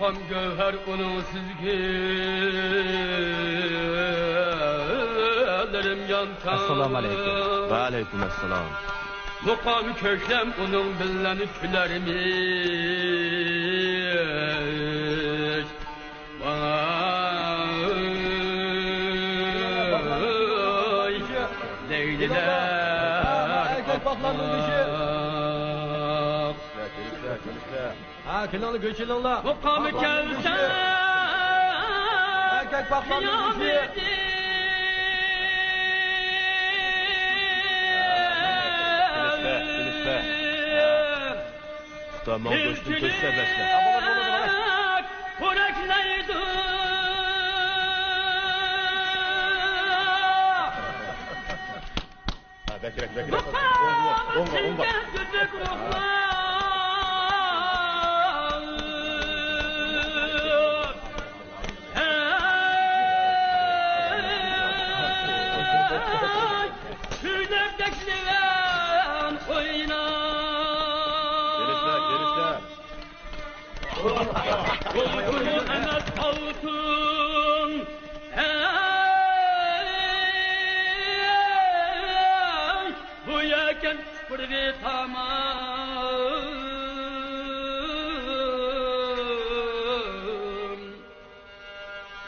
Mukam gövher onun sizgilerim yantar. Assalamu alaikum. Va alaykum assalom. Mukam köşem onun billen külermiş. Vay, Leyliler. Erkek baklarının dişi. Ha kınalı göçülünla. Mukamı kevser. Erkek baklarının dişi. Tamam dostum köşe besle. Ha bekle bekle. Onga onga onga.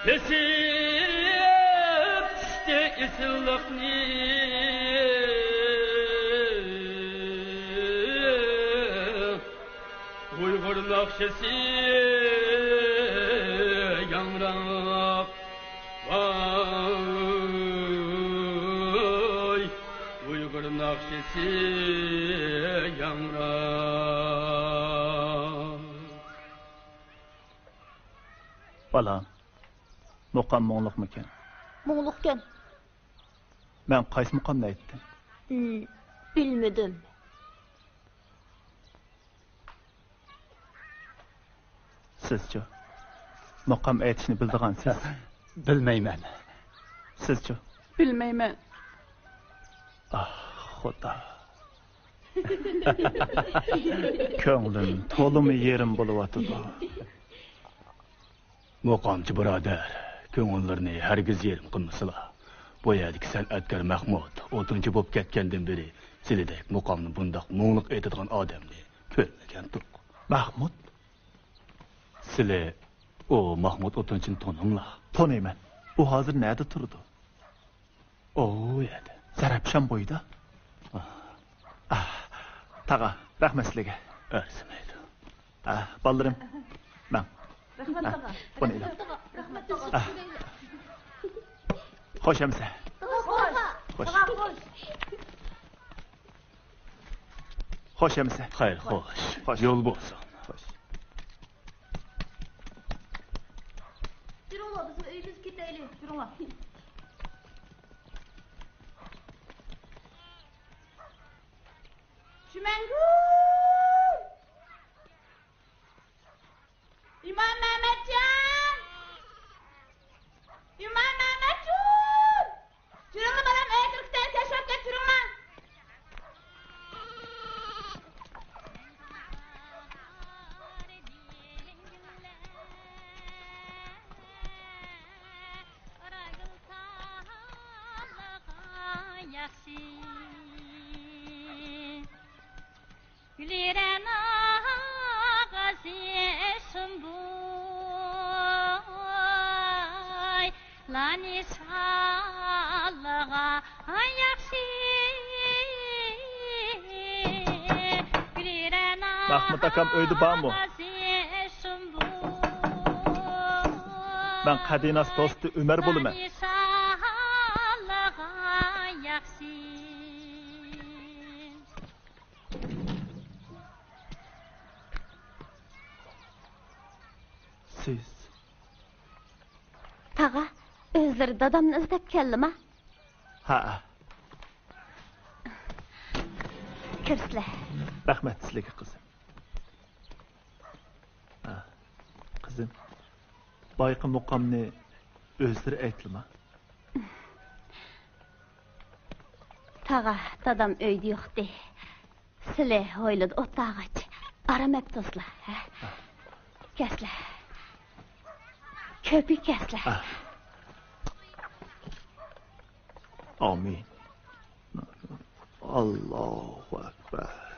Kesip işte isillikni Uygur nakşesi yanrak Vay Uygur nakşesi muqam mo'ngluqmikan? Moğlukken. Men qaysi muqamni aytdim? Hmm, bilmedim. Sizchi? Muqam aytishni bildigansiz. Bilmeymen. Sizchi? Bilmeymen. Ah, xudo. Ko'nglim to'limi yerim bo'lyotidi. Muqamchi birodar, ko'ngillarni hargiz yerim qilmasala. Bu yerdagi san'atkor Mahmud 6 bo'lib ketgandan beri sizidek muqomni bundoq mo'ngliq aytadigan odamni ko'rmagan turq. Mahmud, Sizlar o Mahmud 6-ni taninglar. taniyman. U hozir nerda turdi? O yerda. Zarabshan bo'yida. Ah, tag'a, rahmat sizlarga. Arzimaydi. Ah, ballarim. Man. Rahmat Ah. Xo'sh amsa. Hoş. Xo'sh amsa. Xayr, xo'sh. Xo'sh. Yo'l bo'lsin. Xo'sh. Yürü ola bizim evimiz gidelim. Yürü ola. Şümengu! İmam Mehmetcan! İmam Mehmetcan! Yürüme bana elektrikten teşrif getirme. Güliren Güliren Mahmut akam öydü bağ mı? Ben Kadinas dostu Ömer bulumen. Siz özleri dadamını izlep keldim ha. ha, Kirsle. rahmat sizlarga qizim. Ha, qizim. Boyqi muqomni o'zlari aytdimi? Tağa, dadam öyde yoktu. Sile oyladı ot ağaç. Aram hep tozla. he. آمین. الله اکبر.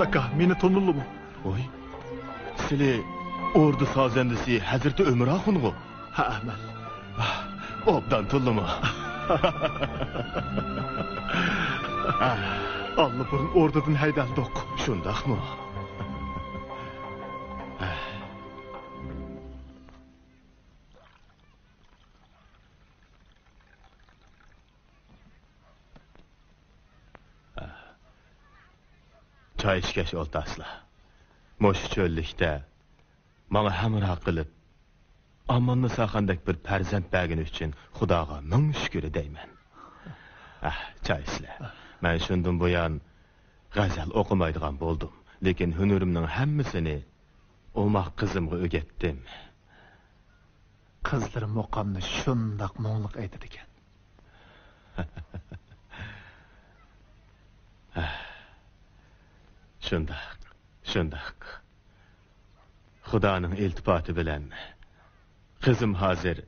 Aka, meni mı? Voy. Sizli ordu sazendisi Hazreti Ömür Axunğu. Ha, Ahmet. Obdan tulluma. Allah burun ordadan haydaldık. Şundaqmı? Çay ishkash oltaslar mo'shu çöllükte, bana hamroh qilib omonni saqandak bir farzand bergani uchun xudoga ming şükürü deyman ah choy sizlar şundum shundan buyon g'azal okumaydıgan bo'ldim lekin hunarimning hammasini umoq qizimga o'rgatdim. Qizlar muqomni shundoq mo'ngliq aytadi ekan ah. Shundoq shundoq xudoning iltifoti bilan qizim hozir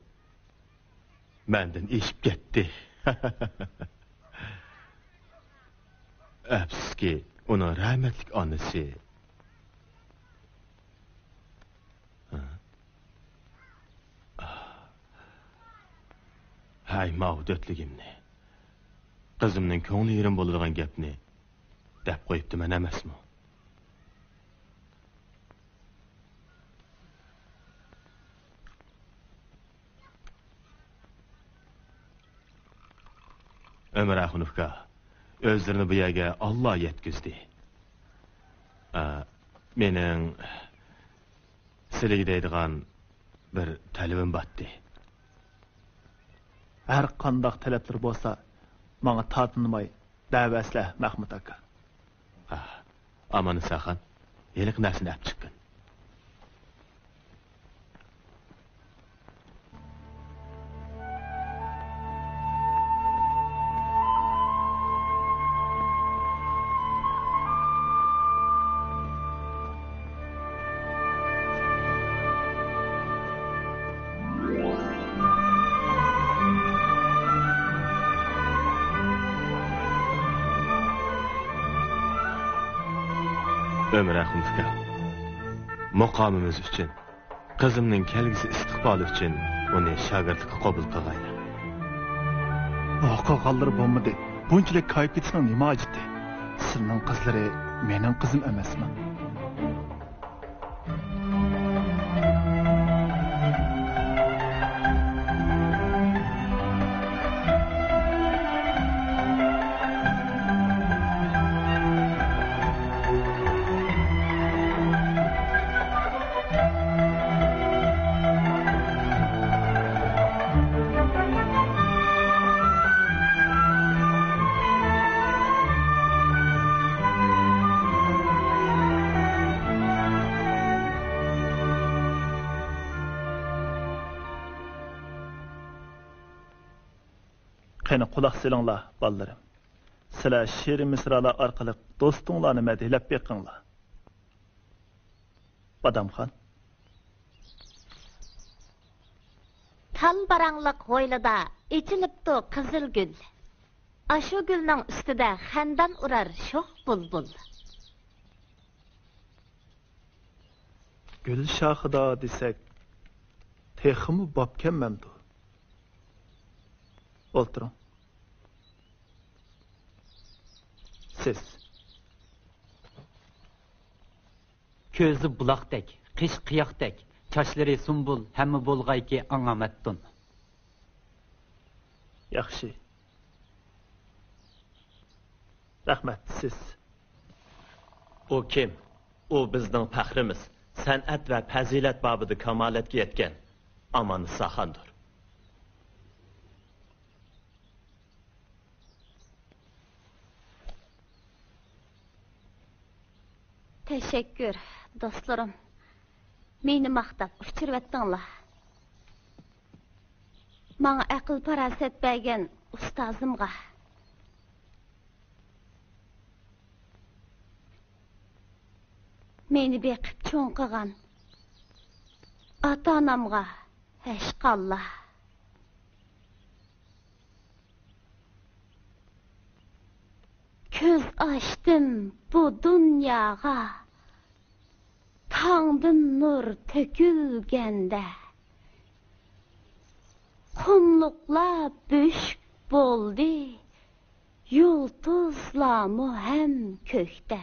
mandan eshib ketdi afsuski uni rahmatlik onasi hay mavdudligimni qizimning ko'ngli yerim bo'ladigan gapni deb qo'yibdiman emasmi Ömer Ahunufka, özlerini bu yerga Allah yetkizdi Benim... sizlarga deydiğen bir talabim botdi har qandoq talablar bo'lsa manga tortinmay davasla mahmud aka. Ah, Amani sakın, yelik nesini olib chiqqin uchun rahm maqomimiz uchun qizimning kelgusi istiqboli uchun uni shogirdlikka qabul qilg'aylar voqa qoldir bo'lmadi. Bunchalik koyib ketishning nima ajdi? sizning qizlari mening qizim emasmi? Silinglar, balllarım. Sizlar she'r misralar orqali do'stinglarni madihlab beqinglar. Badamxon, Tal baranlık hoylada içilipti kızıl gül. Aşı gülnün üstüde xendan urar şox bulbul. gül shoxida desak, teximi bobkanmamdu. O'tiring. Siz. Közü bulaqdək, qiş qiyaqdək, çaşları sumbul, həmi bolğay ki, ana məddun. Yaxşı. Rəhmət, siz. O kim? O bizdən fəxrimiz. Sənət və pəzilət babıdı kamalətki yetkən. Amanı saxandır. Teşekkür dostlarım. Meni maqtab uçurvatdinglar. Manga aql parasat bergan ustozimga meni beqib cho'ng qilgan ota onamga hashqallah ko'z ochdim bu dunyoga tongdan nur to'kilganda qumluqlar bo'sh bo'ldi yulduzlarmu ham ko'kda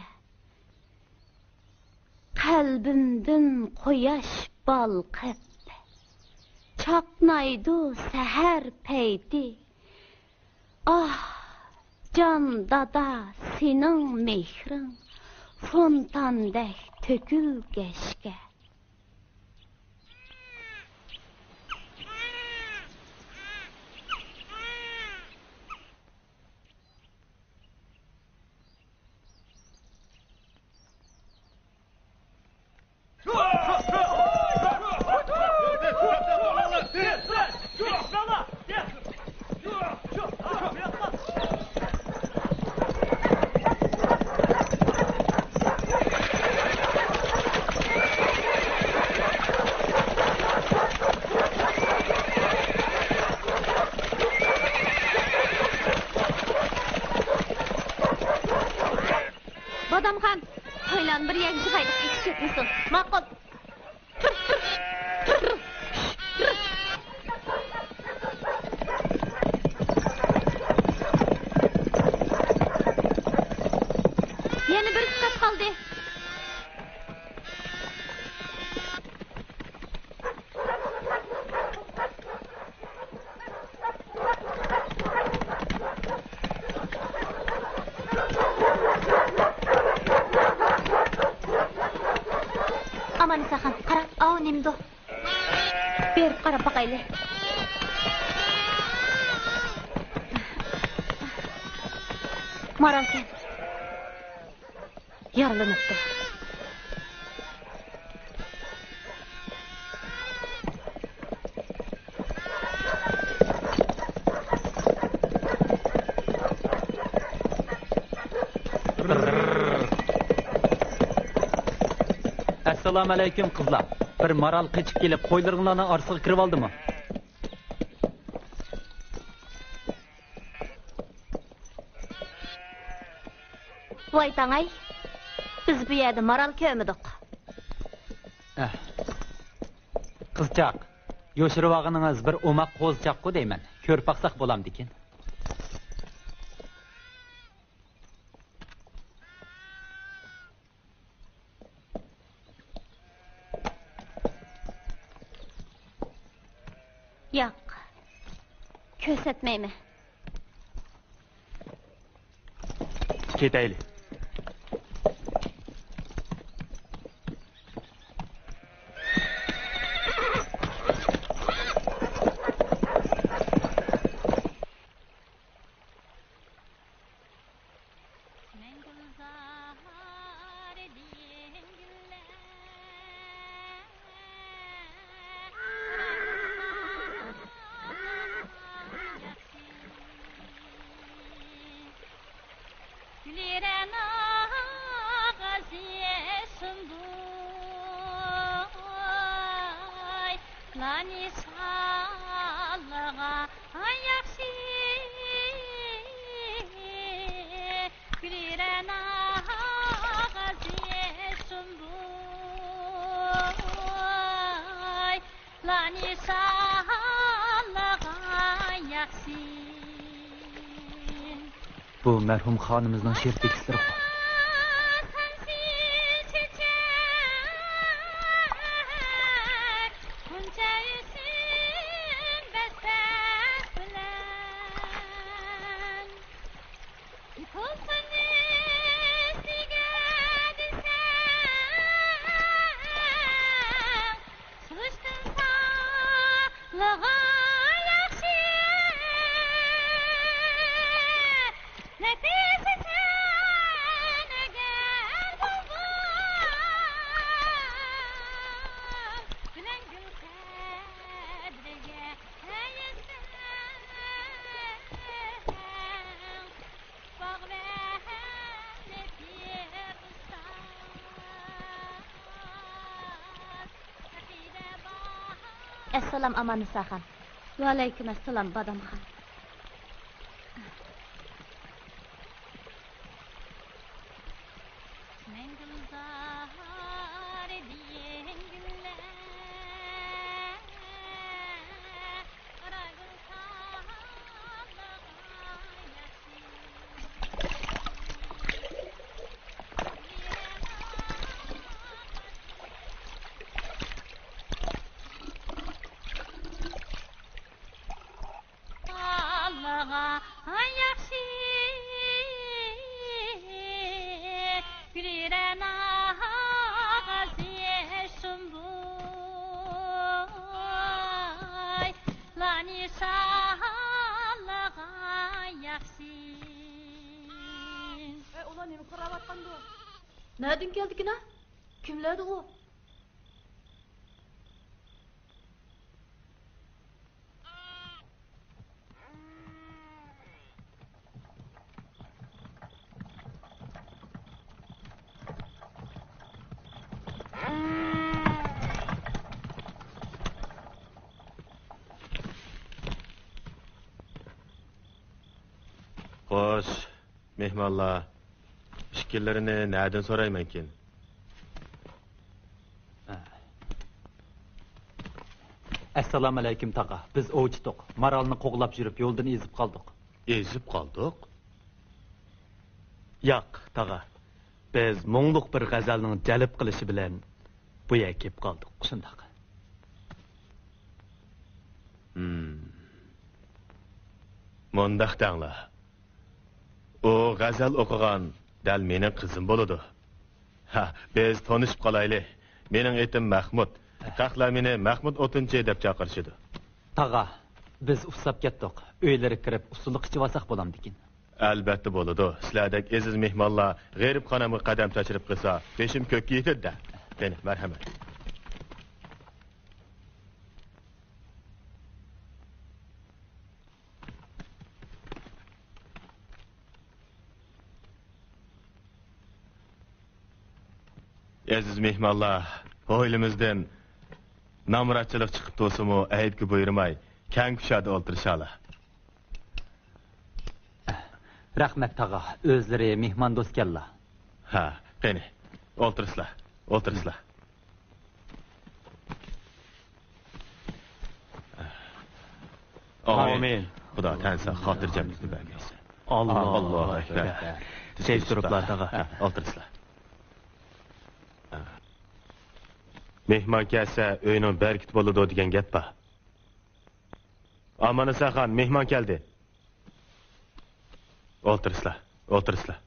qalbimdan quyosh balqib chaqnaydi sahar payti ah jon dada sening mehring fontandek to'kilgashga Badamxon, assalomu alaykum qizlar bir maral qechib kelib qo'ylaringlarni orsiga kirib oldimi Voy tangay. Biz bu yerda maral ko'midik. Eh. qizchaq yoshirvog'iningiz bir o'maq qo'zichoqku deyman ko'rib baqsaq bo'lamdikin 妹妹。携帯入。marhum xonimizning sher tekistirib سلام أمان ساخن وعليكم السلام بدم خان Xo'sh, mehmonlar. Fikirlarini na'dan so'raymankin? assalomu alaykum tag'a biz ovchidiq maralni qo'g'lab yurib yo'ldan ezib qoldik Ezib qoldik. yo'q tag'a biz mo'ngluq bir g'azalning jalb qilishi bilan bu yerga kelib qoldik shundoq Hmm. Danglar. O g'azal o'qigan dal mening qizim bo'ladi. Ha, biz tanishib qolayli. Mening etim Mahmud. Qaqlar meni Mahmud o'tinchi deb chaqirishidi. tag'a biz ufsab ketdik uylari kirib usulni qichib olsak bo'lamdikin Albatta bo'ladi. Sizlardek aziz mehmonlar g'eribxonamga qadam tashirib qilsa, beshim ko'kka yetadi-da. Qani, marhamat. Aziz mehmonlar, hovlimizdan namratchilik chiqib to'simu aydga buyurmay, kang kushada o'ltirishali. rahmat tag'a o'zlari mehmon do'stkanlar Ha, qani, o'ltirsizlar, o'ltirsizlar. Amin. Xudo tansa xotirjamlikni bergaysin. allohu Allohu akbar. Sev turiblar tag'a Mehmon kelsa, uyning berkit bo'ladi degan gap bor. Amanisa mehmon keldi. O'ltirsizlar, o'ltirsizlar.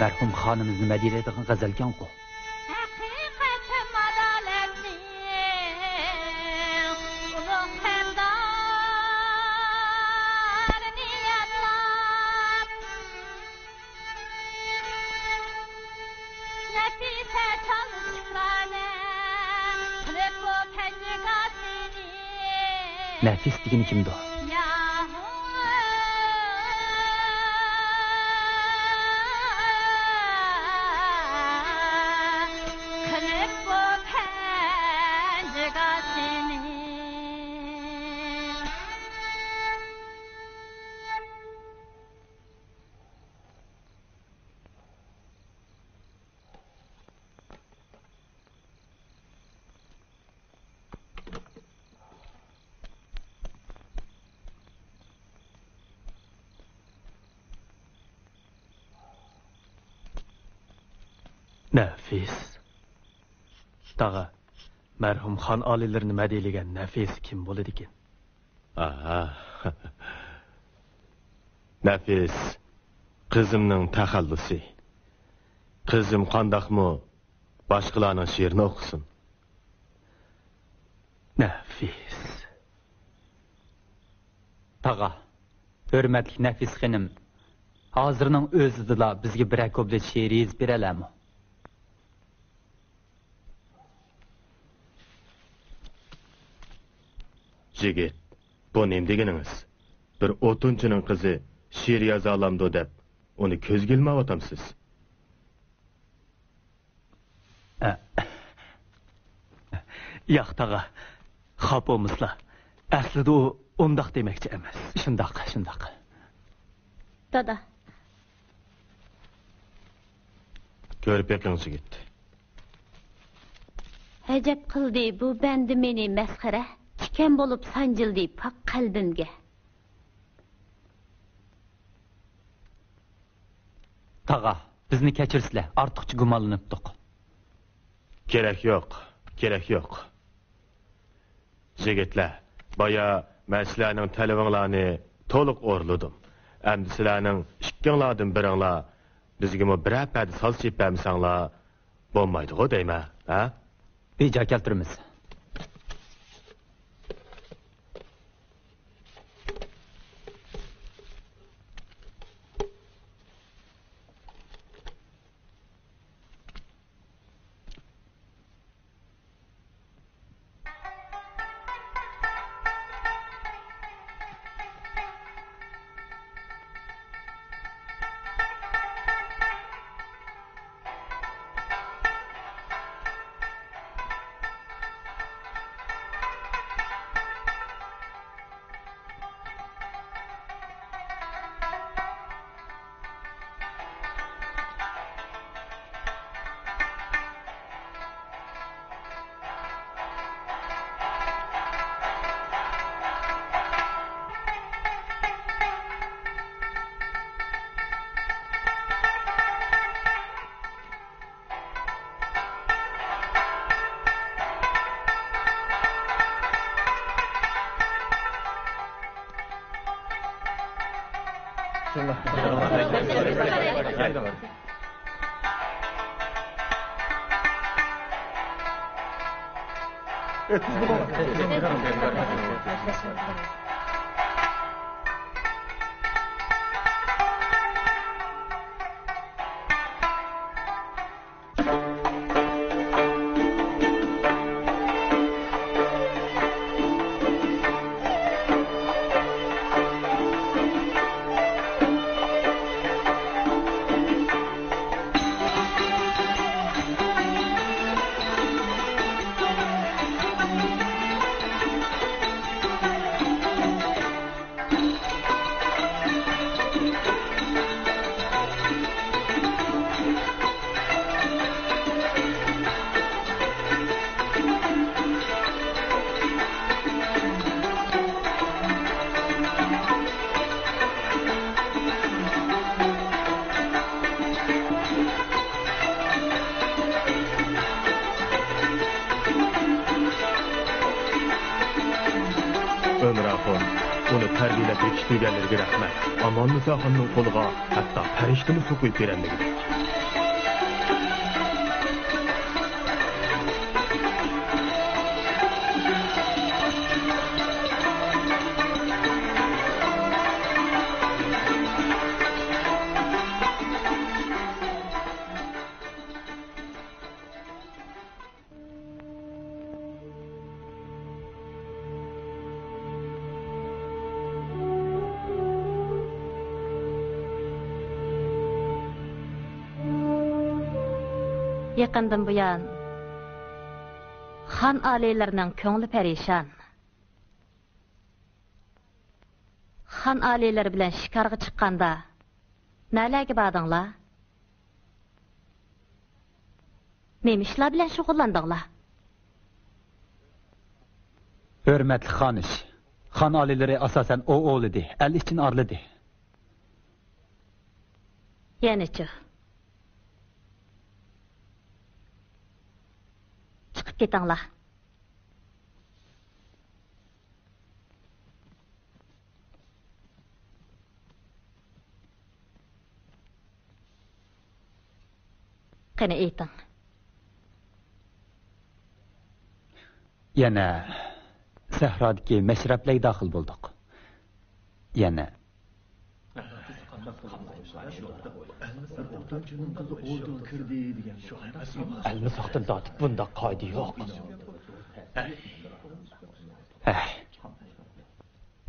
دارقوم خانم نمدیدین غزل گان کو قی نفیس عدالت نی دیگه mərhum xan alilərini mədeyləgən Nafis kim bo'ladi ekan? Aha. Nafis qizimning taxallusi. Qizim qandaqmı boshqalarning she'rini o'qisin. Nafis. Tağa, hörmətli Nafis xanım, hozirning o'zidala bizga bir akoblet she'r yezib beralami? жигит bu немдегеніңіз бір отыншының қызы шер яза аламды деп оны көзге ілмап атамсыз яқтаға хап болмысла әсліде ол ұндақ демекші емес шындақ шындақ. Дада көріп бекіңіз жігіт. Әжеп қылды бұл бәнді мені мәсхара Tikan bo'lib sanjildi pok qalbimga. Tağa, bizni kechirsizlar. Ortiqcha gumonlanibdik. Kerak yo'q, kerak yo'q. Jigitlar, boya men sizlarning talabinglarni to'liq o'rladim. Endi sizlarning ikkinglardan biringlar bizga mo biror padi soz chepamsanglar bo'lmaydi-ku deyman, ha? Beja keltiramiz. チャーハンのものがあった。誰一人そこ行ってないんだけど。يېقىندىن بۇيان خان ئالىيلىرىنىڭ كۆڭلى پەرىشان خان ئالىيلىرى بىلەن شىكارغا چىققاندا نەلەرگە بادىڭلار نېمە ئىشلار bilan shug'ullandinglar hurmatli xonish xon oliylari asosan o o'lidi el için arlidi yanichi چىقىپ كېتىڭلار. قېنى ئېيتىڭ. يەنە سەھرادىكى مەشرەپلەي داخىل بولدۇق. يەنە almisoqdan tortib bunda qoida yo'q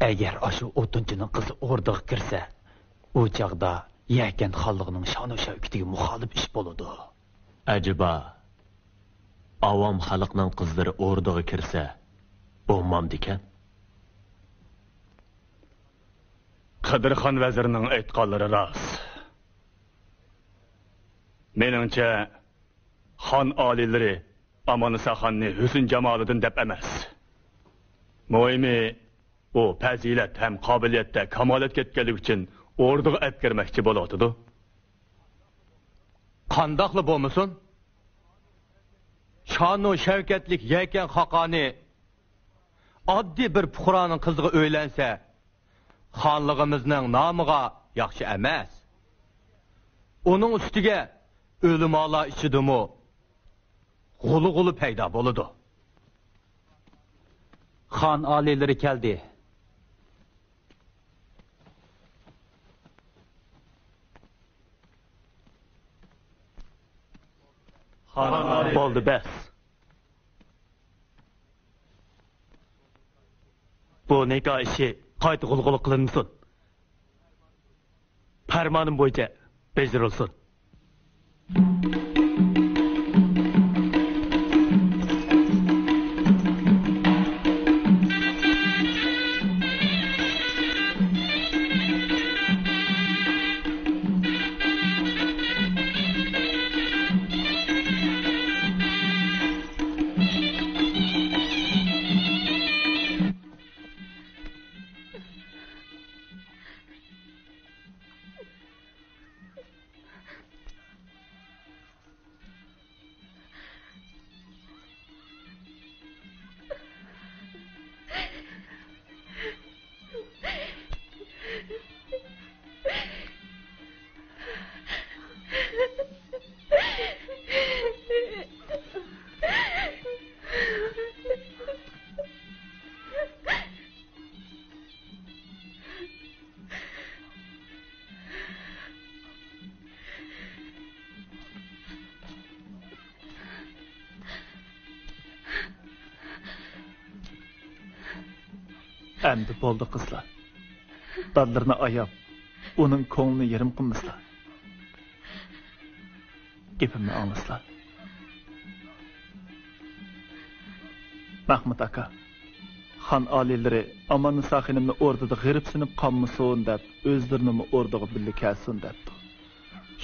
agar shu o'tinchining qizi o'rdiga kirsa u chog'da yakan xonligining shonu shavkatiga muxolif ish bo'ladi ajiba avom xalqning qizlari o'rdiga kirsa bo'lmamdikan Qadirxon Kadirxan väziriniň aýtganlary raz. Menimçe xan alileri Amanisa hanny hüsün Jamalydyň dep emes. Moýmy o päzilet hem kabiliyette kamalet getgelik üçin orduğa etkermekçi boladydy. Kandaklı bolmasın? Şanu şevketlik yeken hakani addi bir puhuranın kızığı öylense hanlığımızın namıga yaxşı emas. Onun üstüge ölüm ala içidimu gulu gulu peyda boludu. Xan alileri keldi. Han alileri. Boldu bes. Bu nikah işi qayta g'ulg'ul qilinsin. Farmonim bo'yicha bajarilsin. Bo'ldi qizlar. Dadlarni ayab, uning ko'nglini yerim qilmaslar. Gapimni anglasizlar. Mahmud aka, xon oliylari Aman Saxinimni o'rdida g'iribsinib qolmasin deb, o'zlarini o'rdiga birga kelsin debdi.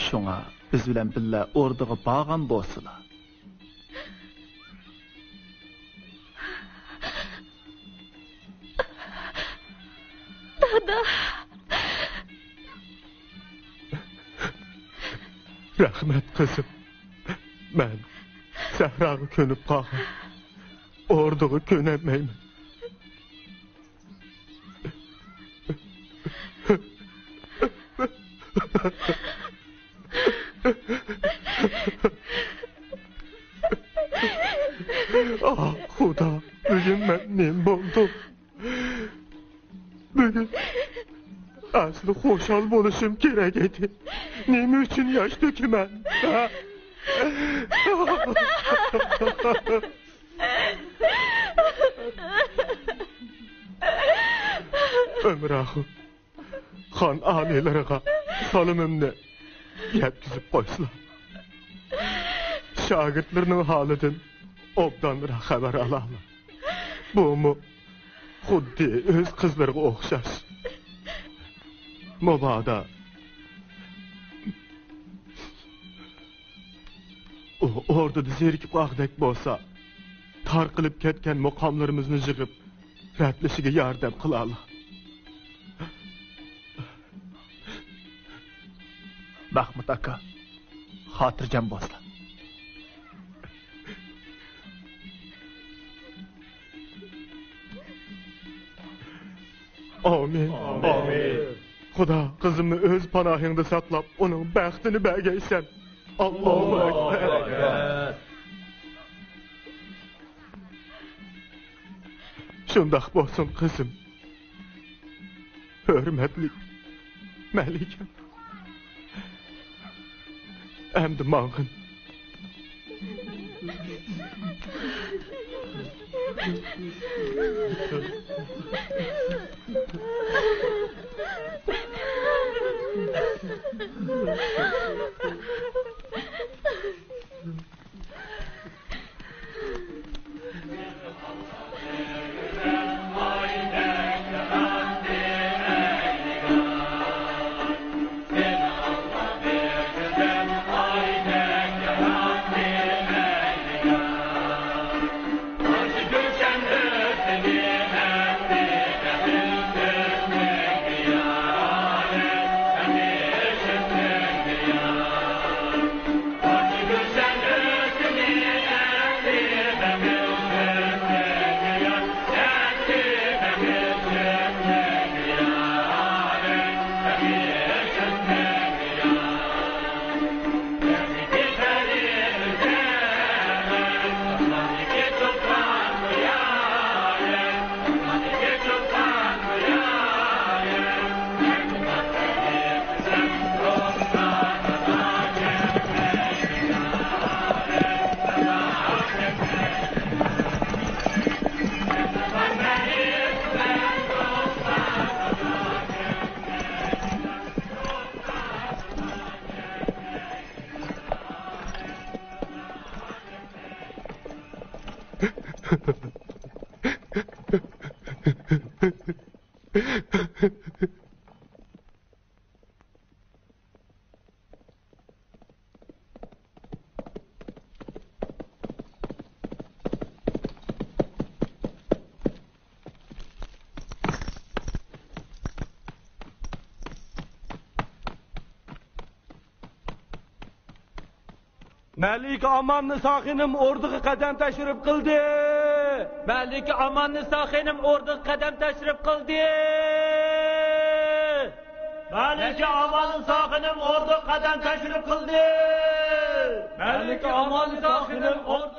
Shunga biz bilan birga o'rdiga borgan bo'lsinlar. Qizim man sahroga ko'nib qolgan o'rdiga ko'nolmayman ah xudo bugun man nem bo'ldim bugun asli xushal bo'lishim kerak edi. Nima uchun yosh xon oliylariga solimimni yetkazib qo'ysinlar shogirdlarning holidan obdanroq xabar olamiz bumu xuddi o'z qizlariga o'xshash mobodo u o'rdada zerikib qoqdek bo'lsa tarqilib ketgan muqomlarimizni yig'ib ratlashiga yordam qilali mahmud aka xotirjam bo'lsin amin. Amin. Xudo qizimni o'z panohingda saqlab uning baxtini bagaysan allohu akbar shundoq bo'lsin qizim hurmatli malikam and mountain. Malik Amanlı Sahinim orduga qadam tashrif qildi. Malik Amanlı Sahinim orduga qadam tashrif qildi. Malik Amanlı Sahinim orduga qadam tashrif qildi. Malik Amanlı Sahinim orduga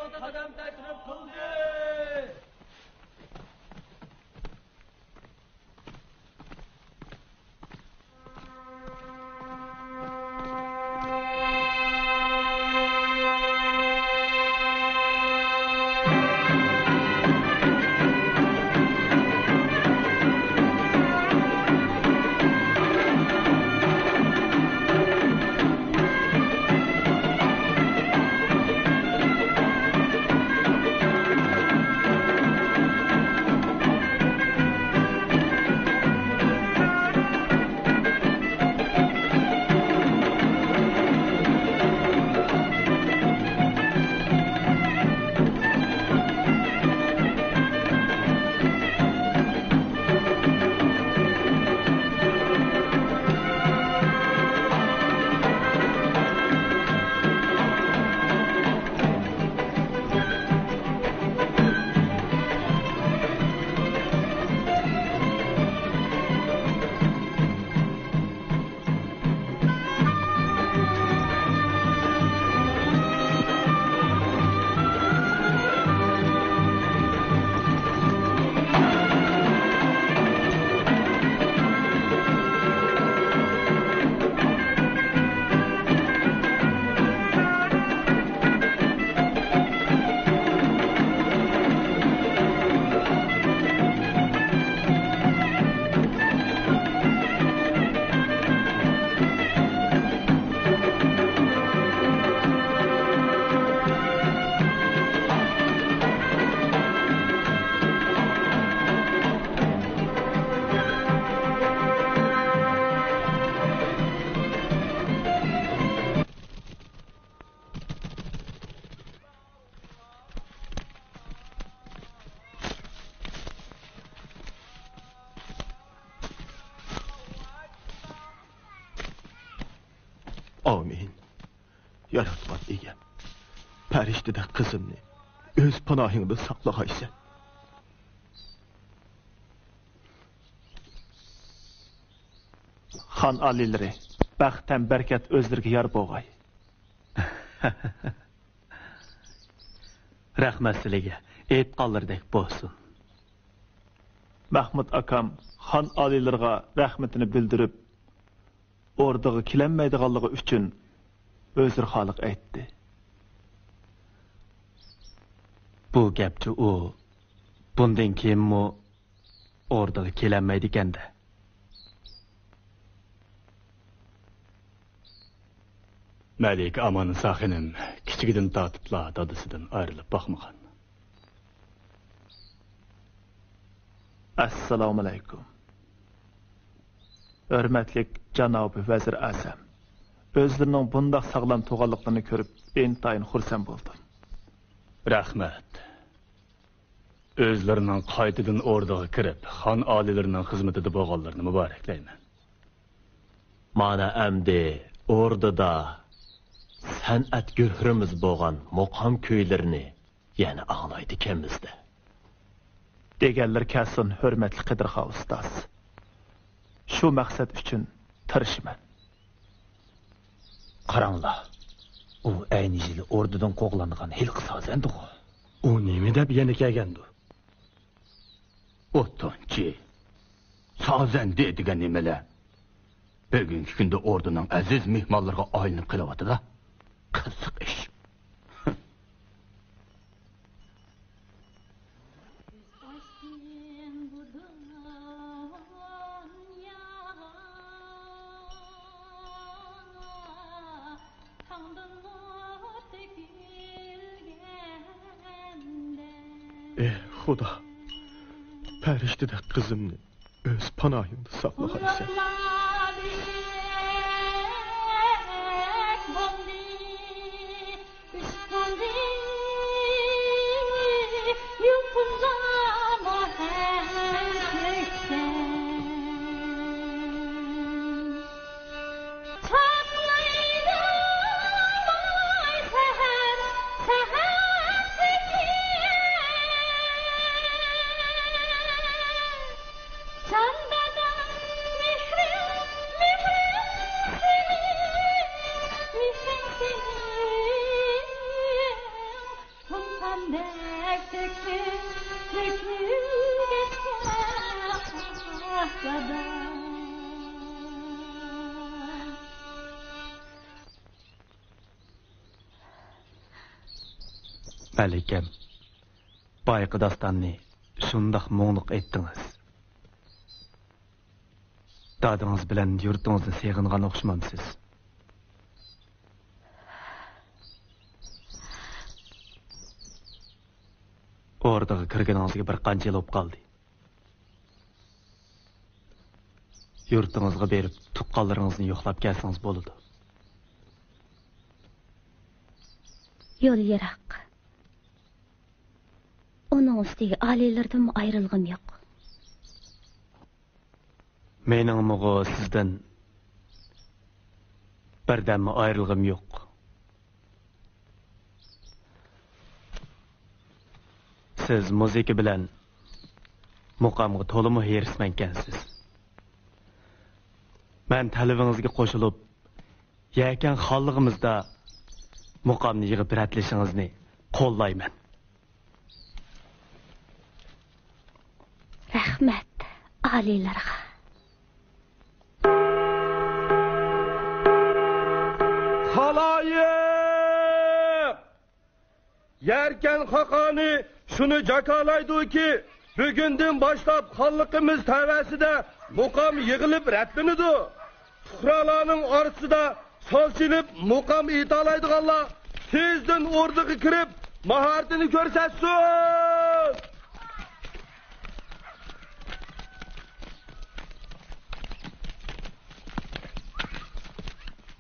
Kızımı öz panahında saklahaysan. Хан алилери, бәхтән бәркәт өздерге яр болғай. Рәхмәт сілеге, әйіп қалырдек болсын. Мәхмұд акам хан алиларға рәхмәтіні білдіріп, ордығы келенмейді қалығы үшін өзір халық әйтті. bu gapga u bundan keyinmi o'rdaga kelolmaydi ekanda malika amon sahinim kichigidan tortibla dadasidan ayrilib boqmagan. Assalomu alaykum. Hurmatli janobi vazir azam o'zlarining bundoq sog'lom tug'anliqlarini ko'rib intayin xursand bo'ldim. Rahmat. O'zlarining qaytadan o'rdaga kirib, xon olilarining xizmatida bo'lganlarini muboraklayman. mana amdi o'rdida san'at guhrimiz bo'lgan muqom kuylarini yana anglaydi ekanmizda deganlar kelsin hurmatli qidirxa ustoz shu maqsad uchun tirishiman qaranglar u ayni yili o'rdadan qo'g'langan hilqi sozandi U nima deb yana kelgandi? O'ttonchi. Sozandi degan nimalar? Bugungi kunda o'rdining aziz mehmonlarga aylanib qilyapti-da. Qiziq ish. ey xudo farishtadek qizimni o'z panohingda saqlag'aysan malikam Бәлекем, байқы дастанны шындақ мұңлық еттіңіз. Дадыңыз білән юртыңызды сеғынған оқшымамсыз. Ордағы кіргеніңізге бір қанчел оп қалды. Юртыңызға беріп, тұққаларыңызды yo'qlab кәсіңіз болады. Yo'l yiroq üstüge aleylerden ayrılgım yok. Menin muğu sizden birden mi ayrılgım yok. Siz muziki bilen muqamga to'limi herismankansiz man talabingizga qo'shilib yakan xonligimizda muqomni yig'ib ratlishingizni qo'llayman rahmat oliylarga Halayık! Yerken hakani şunu cakalaydı ki bugünden başlap halkımız teveside mukam yığılıp reddinidu. Fukralarının arasında salçılıp mukam italaydı Allah. Sizden orduğa kirip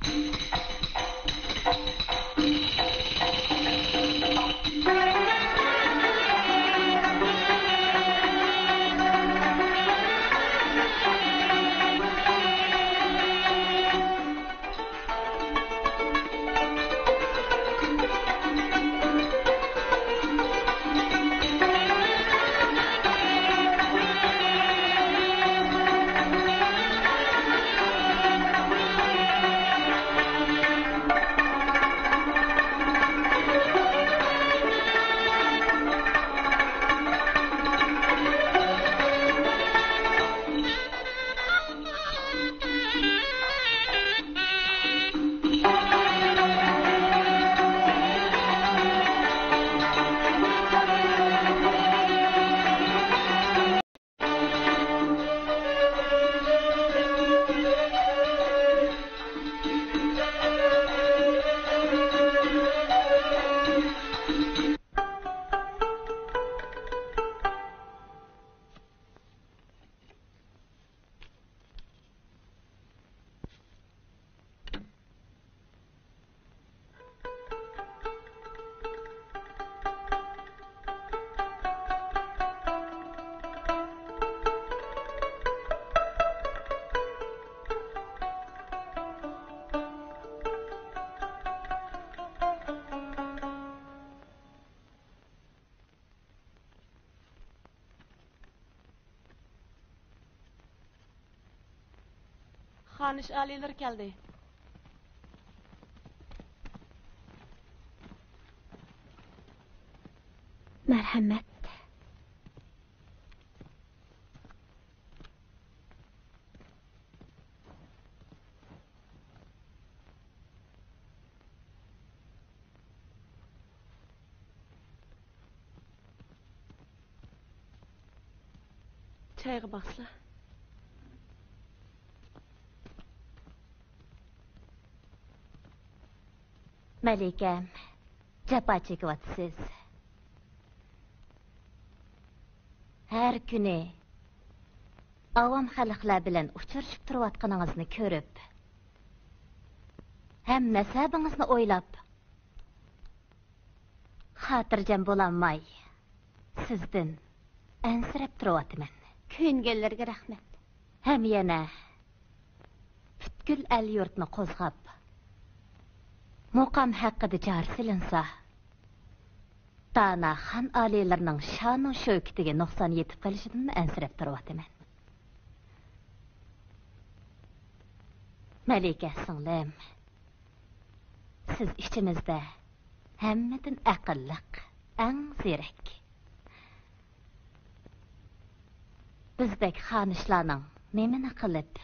Thank you. Aliler keldi. Merhamet. Çayga basla. Malikam, japa chekyapsiz. Har kuni avam xalqlar bilan uchrashib turayotganingizni ko'rib, ham nasabingizni o'ylab, xotirjam bo'lolmay, sizdan ansirab turayotman. Ko'ngellarga rahmat. Ham yana butkul al yurtni qo'zg'ab, Мұқам хаққыды жар сілінса. Дана хан алийларының шаның шөкітіге нұқсан етіп қалышыдың әнсіреп тұруат емен. Мәлике сіз ішімізді әммедің әқыллық, әң зерек. Біздік ханышланың немені қылып,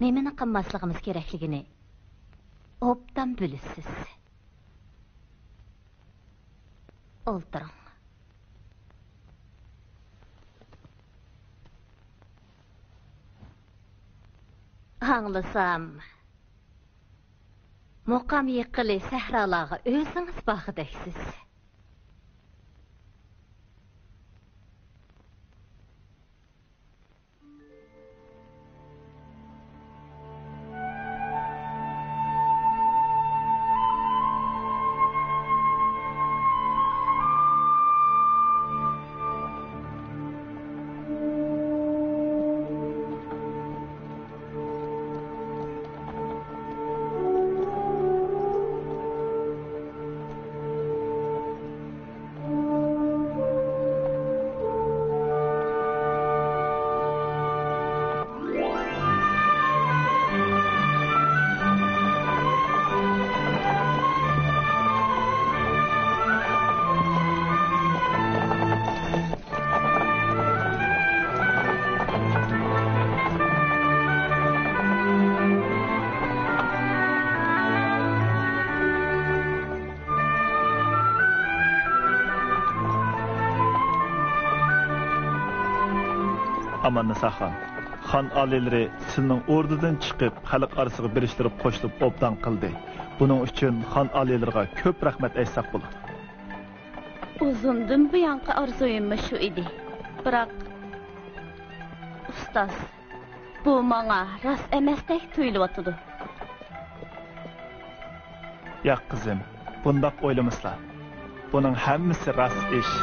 немені қымбаслығымыз кереклігіні оптан бүлісіз. Олтырың. Аңлысам, мұқам екілі сәхралағы өзіңіз бағыдайсыз. Aman Nisaxon, xon aliylari sizning o'rnidan chiqib, xalq orasiga birishtirib qo'shilib obdan qildi. Buning uchun xon aliylarga ko'p rahmat aytsak bo'ladi. Uzundan buyanqi orzuyim shu edi. Biroq ustoz, bu menga rost emasdek tuyulyotidi. Yo'q qizim, bundoq o'ylamaslar. Buning hammasi rost ish.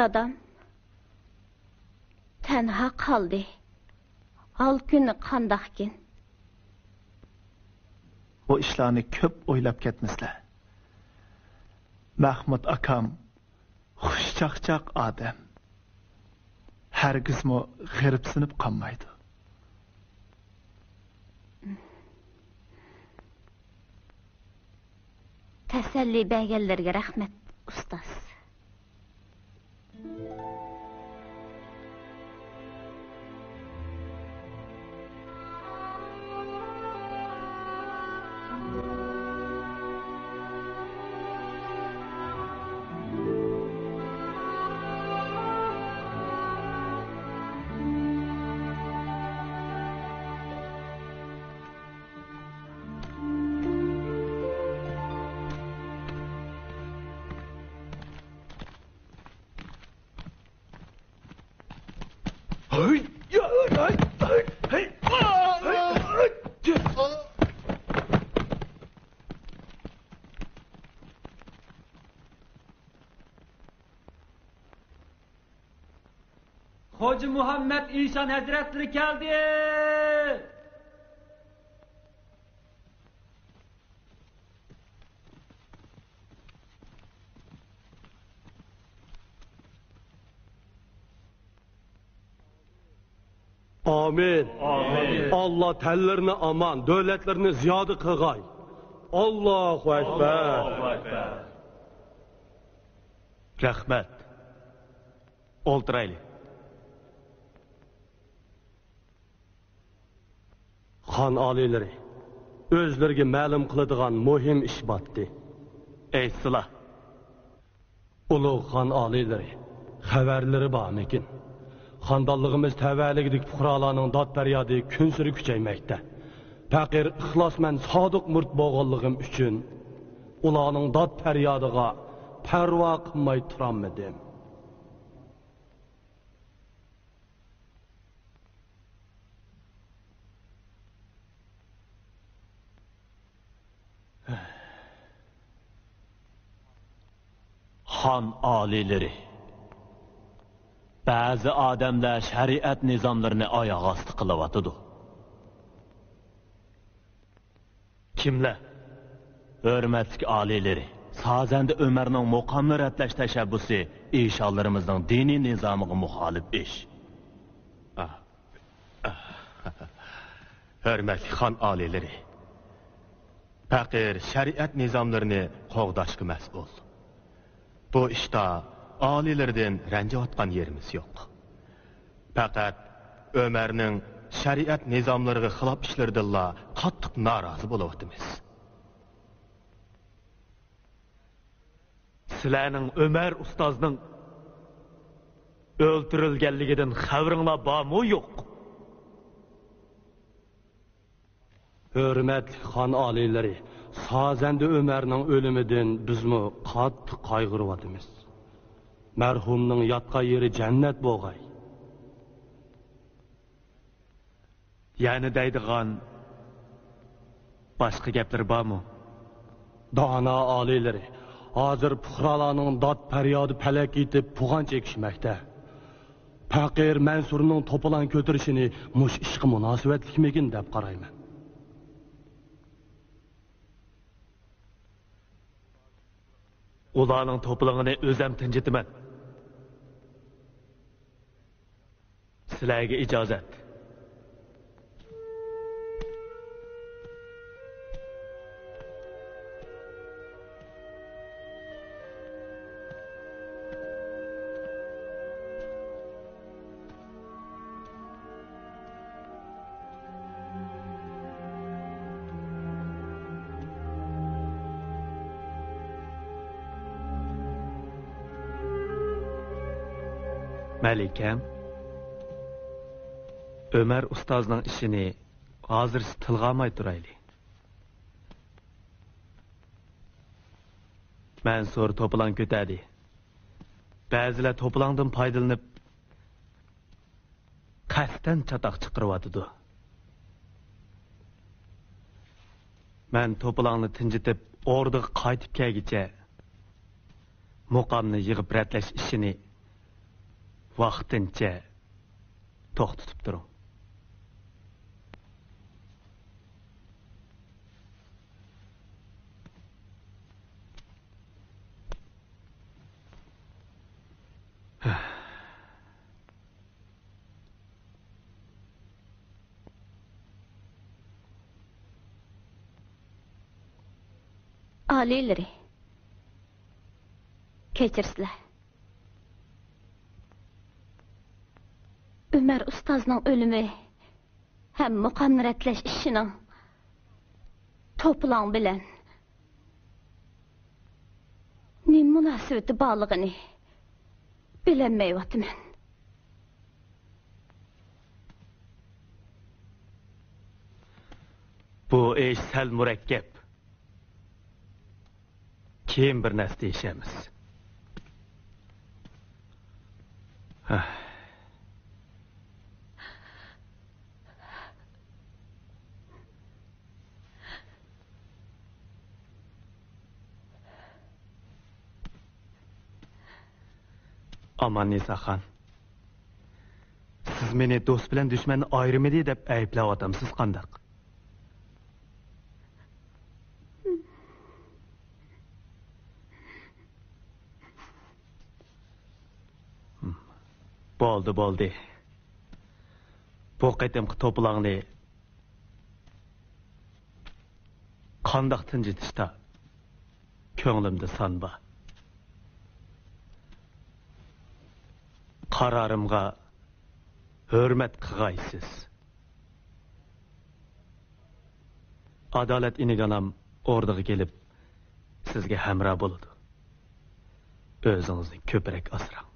Dadam tanha qoldi al kuni qandoqkin bu ishlarni ko'p o'ylab ketmisizlar mahmud akam xushchaqchaq odam hargizmi g'iribsinib qolmaydi tasalli berganlarga rahmat ustoz うん。Muhammed İhsan Hazretleri geldi. Amin. Amin. Allah tellerini aman, devletlerini ziyadı kılgay. Allahu Ekber. rahmat o'ltiraylik xon oliylari o'zlariga ma'lum qiladigan muhim ish botdi. aytsizlar Ulug' xon oliylari xabarlari bormikin? Xandonligimiz tavalligidik fuqarolarning dod faryodi kun sari kuchaymoqda. Faqir ixlosman sodiq murt bo'lganligim uchun ularning dod faryodiga parvo qilmay turolmidim xon oliylari ba'zi odamlar shariat nizomlarini oyoq osti qilyotidi kimlar hurmatli oliylari sozanda umarning muqomni ratlash tashabbusi ishonlarimizning diniy nizomiga muxolif ish hurmatli xon oliylari faqir shariat nizomlarini qo'g'dashga mas'ul bu ishda oliylardan ranjiyotgan yerimiz yo'q. Faqat umarning shariat nizomlariga xilof ishlardilla qattiq norozi bo'lyapmiz. Sizlarning umar ustozning o'ltirilganligidan xabaringlar bormi yo'q? Hürmetli xan alileri, Сазәнді өмәрінің өлімеден біз мұ қатты қайғырватымыз. Мәрхумның ятқа ері жәннәт болғай. Яны дәйдіған басқы кәптір ба мұ? Дана алейлері, азыр пұқраланың дат пәриады пәләк етіп пұған чекішмәкті. Пәқер мәнсұрының топылан көтірішіні мұш ішқы мұнасуәтлік мекін дәп қараймын. Ularning to'plig'ini o'zim tinjitaman sizlarga ijozat. Malikam umar ustozning ishini hozir tilga olmay turaylik mansur to'polon ko'tadi ba'zilar to'polondan foydalanib qasddan chatoq chiqiryotidi man to'polonni tinjitib o'rniga qaytib kelgicha muqomni yig'ib ratlash ishini vaqtincha to'xtatib turing Alileri. Kechirsizlar. Ömer ustozning o'limi ham muqamni ratlash ishining to'plan bilan nim munosabati borlig'ini bilolmayyotiman bu ish sal murakkab keyin bir narsa deyishamiz Hah. Aman nisaxon siz meni do'st bilan dushmanni ayrimidi deb ayblayapsiz qandoq? Hmm. Bo'ldi bo'ldi. Bu qatimqi to'polonni qandoq tinjitishda ko'nglimda son bor қарарымға өрмәт қығайсыз. Адалет инеганам ордығы келіп, сізге әмірі болуды. Өзіңіздің көпірек асырам.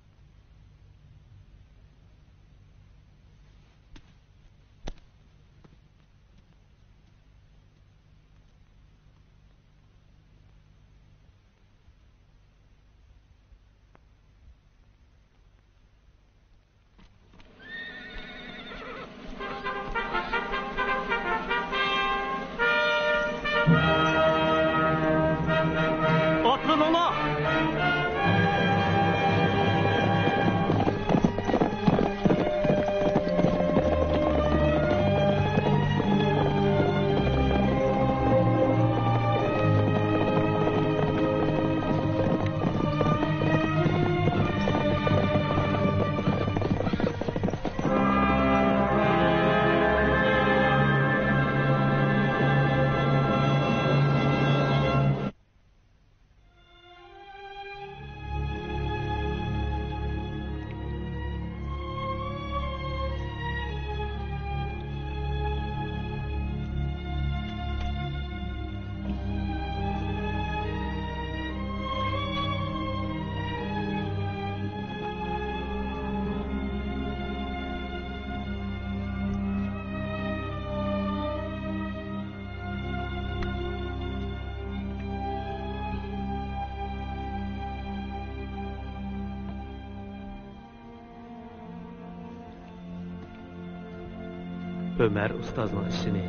ұстазының ішіне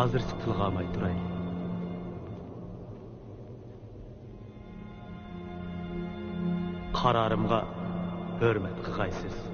азыр тылғамай тұрайын. Қарарымға өрмет қығайсыз.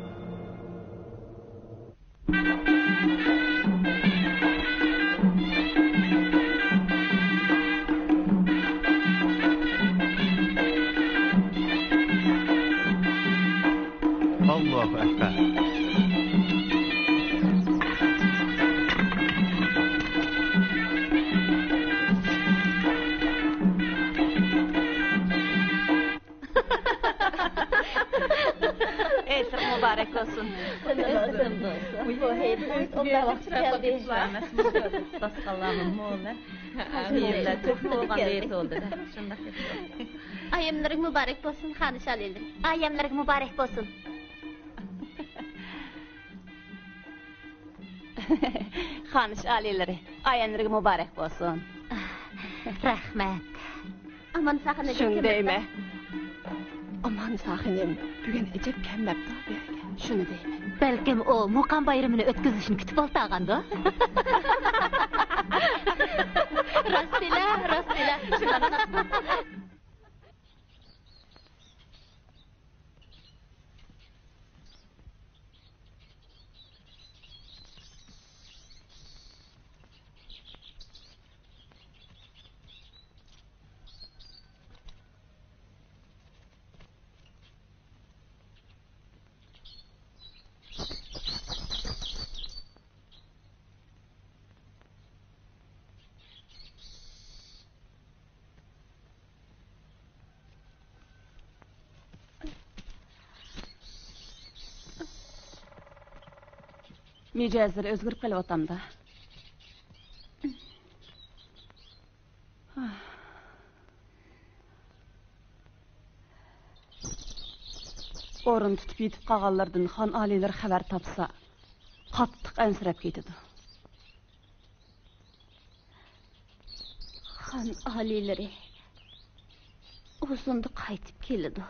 Moğan heyet oldu da. Şundak Ayemlaring muborak bo'lsin, xanish alilar. Ayemlaring muborak bo'lsin. Xanish alileri. Ayenleri mübarek olsun. Rahmat. Aman saqini Shundaymi? Aman sahinim, bugun ijib kelmabdi bu yerga. Shuni deyman. Balkim o muqam bayramini o'tkazishni kutib oltag'anda. Rostila, rostila. mijozlari o'zgarib qelyapti o'rin tutib yetib qolganlardan xon oliylar xabar topsa qattiq ansirab ketadi Хан алилери uzunda qaytib.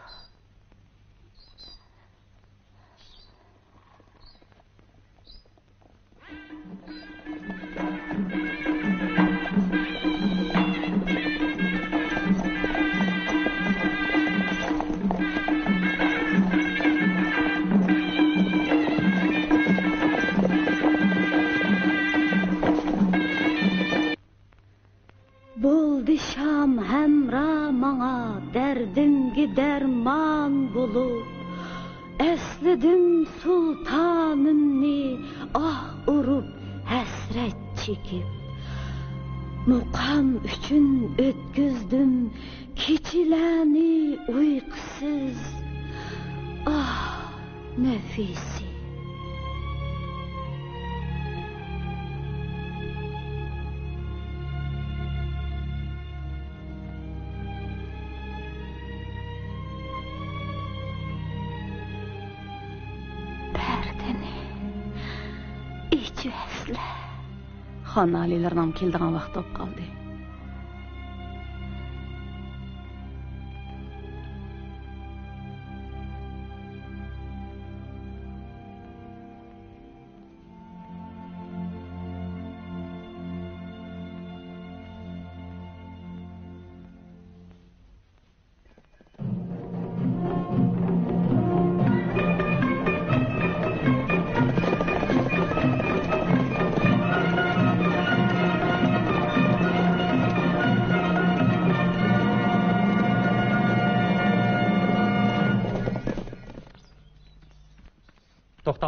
Xon oliylarning keldigan vaqt bo'lib qoldi.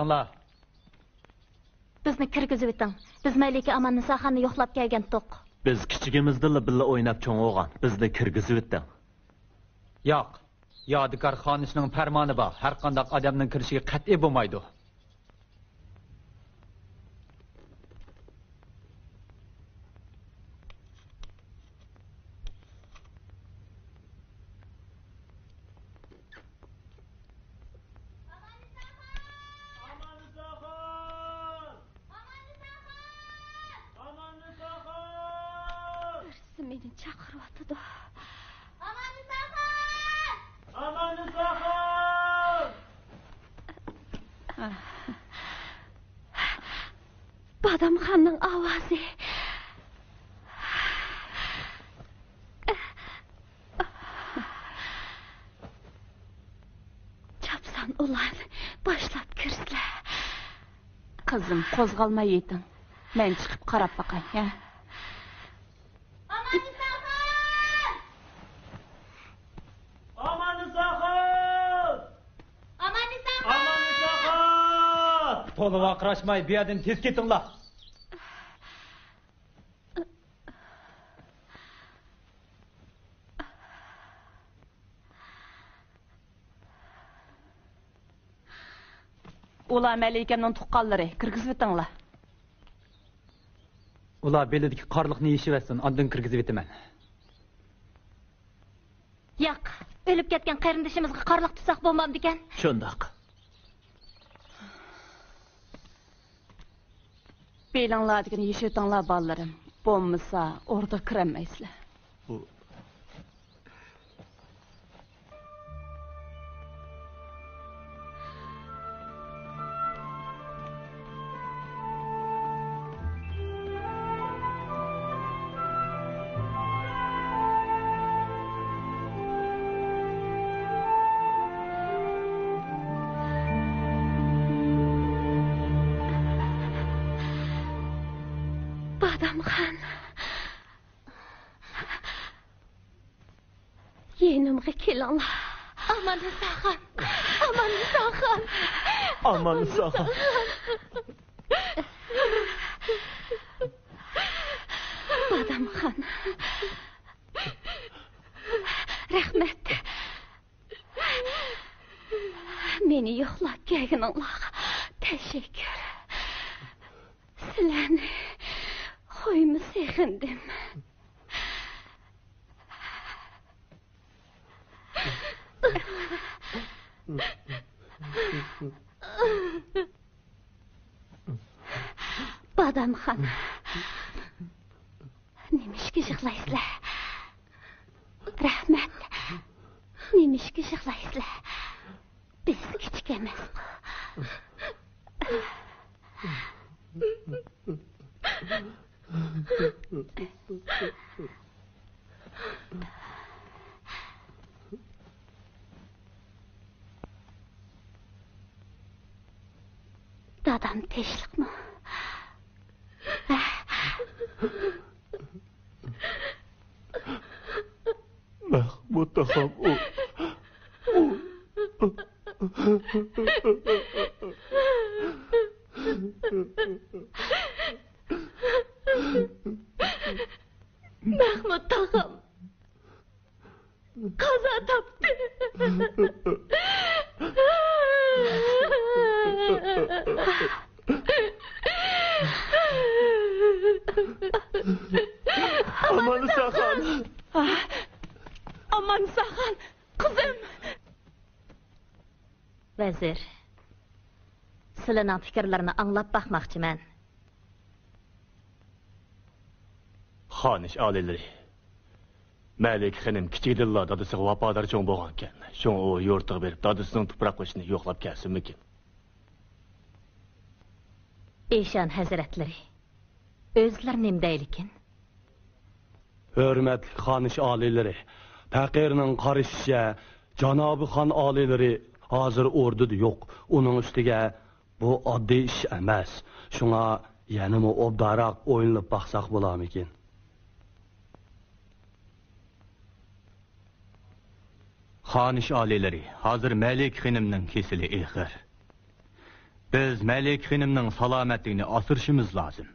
To'xtanglar Bizni kirgizib o'ting. Biz Malika Aman Nisoxonni yo'qlab kelgan to'q. Biz kichigimizdilla billa o'ynab cho'ng o'g'an. Bizni kirgizib o'tding. yo'q yodikor xonishining farmoni bor har qanday odamning kirishiga qat'iy bo'lmaydi мені чақырып атыды ұсақыр! Аман ұсақыр! Бадам бадамханның ауазы чапсан ұлан башлап кірсілі қызым қозғалмай етің мен шығып қарап бақай, ә? Oğluma qaraşmay, bu yerdən tez ketinglar. Ular Məlikəmnin tuqqanları, qırğızıb etdinlər. Ular belidəki qarlıqni yeyib etsin, ondan qırğızıb etmən. Yoq, ölüb getgan qarindishimizga qarliq tutsak bo'lmamdikan? Belinglardigini yeyish o'tinglar bolalarim bo'lmasa orda kirolmaysizlar 郎了。阿曼德萨汗，阿曼德萨汗，阿曼德萨汗。бадам хан рахмет Мені юкла кегин За дан тэшлэх нь. Мах мотохоо. Sizlarning fikrlarini anglab baxmoqchiman. xonish olilari malik xonim kichikdilla dadasiga vafodor cho'ng bo'lgan ekan shun u yo'rtiq berib dadasining tuproq qo'shini yo'qlab kelsinmikin Eshon hazratlari, o'zlar nimdaylikin? hurmatli xonish oliylari faqirning qarashicha janobi xon oliylari hozir o'rdida yo'q uning ustiga bu oddiy ish emas. Shunga yanimi obdaroq o'yinlab baqsaq bo'larmikin xonish oliylari hozir malik xonimning kesili eg'ir biz malik xonimning salomatligini osirishimiz lozim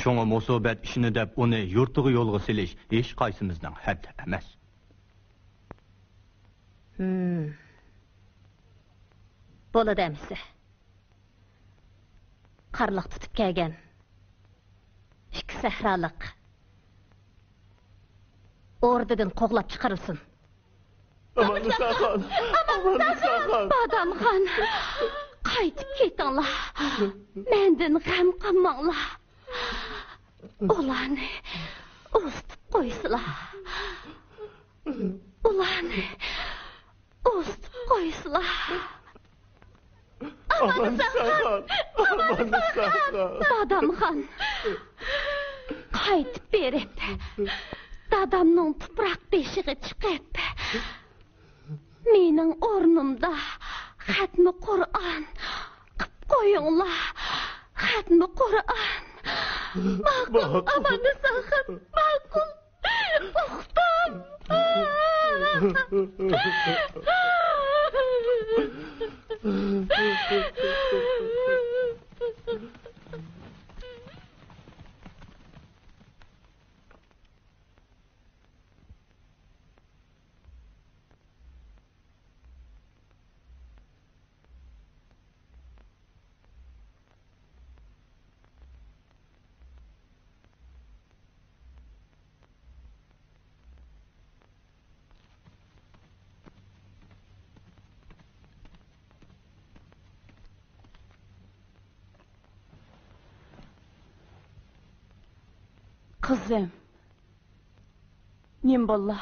shunga musobat ishini deb uni yurtiga yo'lga silish hech qaysimizning haddi emas. Hmm. Bo'ladi. Qarliq tutib kelgan. Ikki sahroliq. O'rdidan qo'g'lab chiqarilsin. aman saxon aman saxon Badamxon, qaytib ketinglar. Mendan g'am qilmanglar. Ularni ustib qo'ysizlar. Ularni ustib qo'ysizlar. Амансахан! Амансахан! Дадамхан! Қайт беріп, дадамның тупырақ бешігі чықып, менің орнымда қатмы Құр'ан, қып қойыңла, қатмы Құр'ан, мақұл, амансахан, мақұл, ұқтам! Mm-hmm. қызым. Нем болла?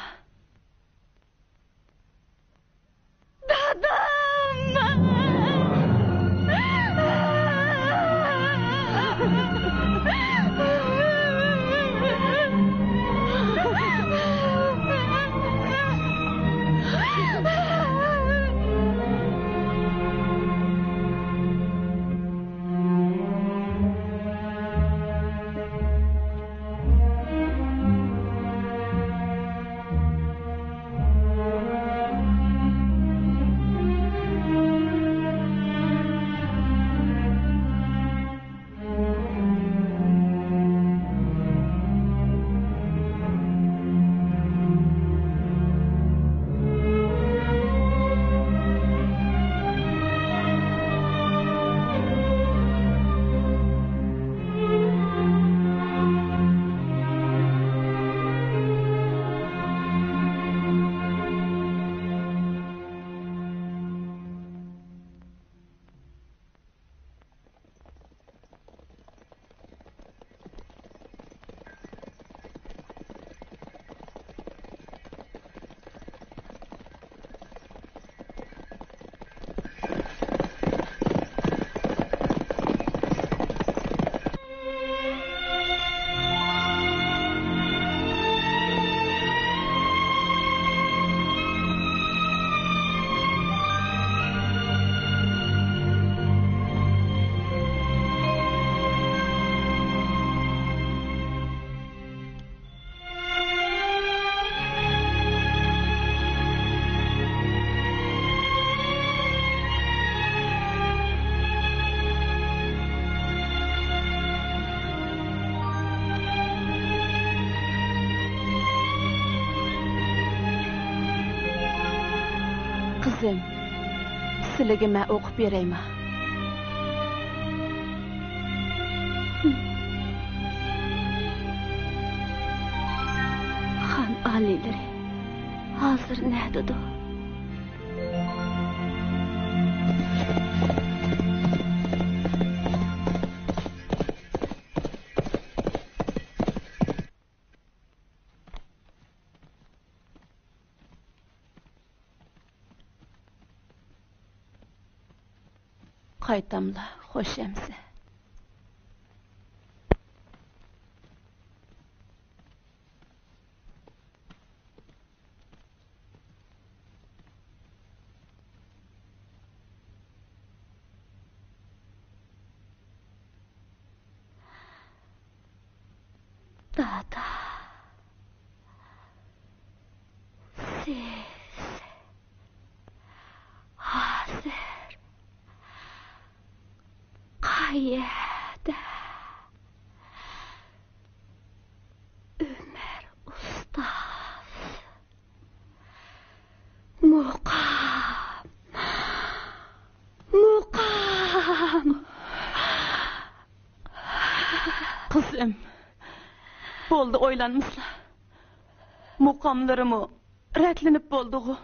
tilligimni o'qib beraymi? 大大。大。Qayerda? Ömer Ustaz. Muqam. Muqam. Kızım. Boldu oylanmışlar. Muqamlarımı rətlenip bolduğu.